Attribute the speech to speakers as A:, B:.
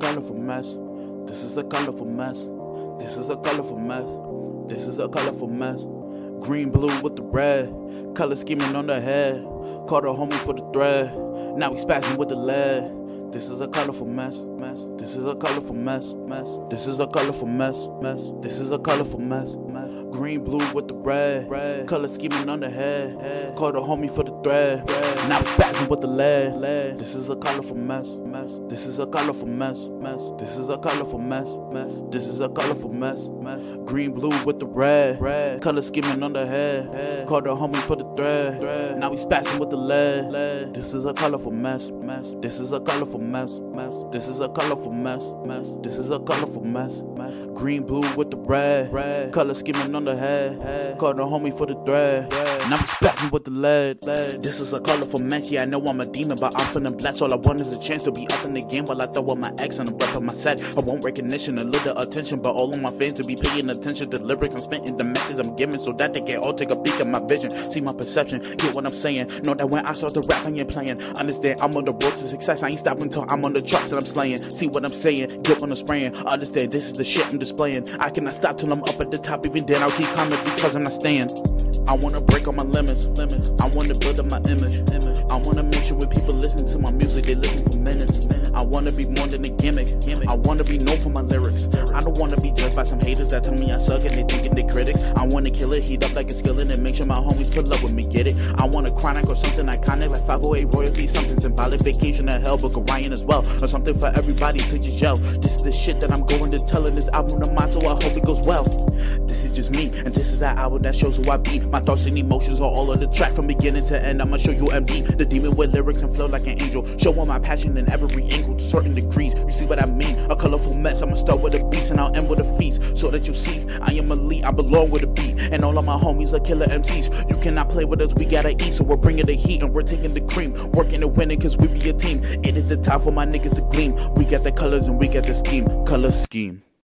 A: colorful mess. This is a colorful mess. This is a colorful mess. This is a colorful mess. Green, blue with the red. Color scheming on the head. Called a homie for the thread. Now we spazzing with the lead. This is a colorful mess, mess. This is a colorful mess, mess. This is a colorful mess, mess. This is a colorful mess, mess. Green, blue with the red, red. Color scheming on the head, head. Called a homie for the thread, thread. Now we spazzing with the lead, lead. This is a colorful mess, mess. This is a colorful mess, mess. This is a colorful mess, mess. This is a colorful mess, mess. Green, blue with the red, red. Color scheming on the head, head. Called a homie for the thread, thread. Now we spazzing with the lead, lead. This is a colorful mess, mess. This is a colorful mess, mess. This is a colorful mess, mess. This is a colorful mess, mess. Green, blue with the red, red. Color scheming on the head, head. Called homie for the thread, thread. I'm spazzing with the lead. This is a colorful mess. Yeah, I know I'm a demon, but I'm feeling blessed. All I want is a chance to be up in the game while I throw up my ex and the breath of my set. I want recognition, a little attention, but all of my fans to be paying attention to lyrics I'm spitting, the I'm giving, so that they can all take a peek at my vision, see my perception, get what I'm saying. Know that when I start to rap, I ain't playing. Understand, I'm on the road to success. I ain't stopping until I'm on the charts and I'm slaying. See what I'm saying, get what I'm spraying. Understand, this is the shit I'm displaying. I cannot stop till I'm up at the top, even then I'll keep climbing because I'm not staying. I wanna break all my limits, limits. I wanna build up my image, image. I wanna make sure when people listen to my music, they listen for minutes. I wanna be more than a gimmick, gimmick. I wanna be known for my lyrics. I don't wanna be judged by some haters that tell me I suck and they thinking they critics. Wanna kill it, heat up like a skillet and make sure my homies pull up with me, get it? I want a chronic or something iconic like 508 royalty, something symbolic, vacation to hell, book Orion as well, or something for everybody to just yell. This is the shit that I'm going to tell in this album of mine, so I hope it goes well. That album that shows who I be. My thoughts and emotions are all on the track from beginning to end. I'ma show you MD, the demon with lyrics and flow like an angel. Show all my passion in every angle to certain degrees. You see what I mean? A colorful mess. I'ma start with a beast and I'll end with a feast. So that you see, I am elite, I belong with a beat. And all of my homies are killer MCs. You cannot play with us, we gotta eat. So we're bringing the heat and we're taking the cream. Working and winning cause we be a team. It is the time for my niggas to gleam. We got the colors and we got the scheme. Color scheme.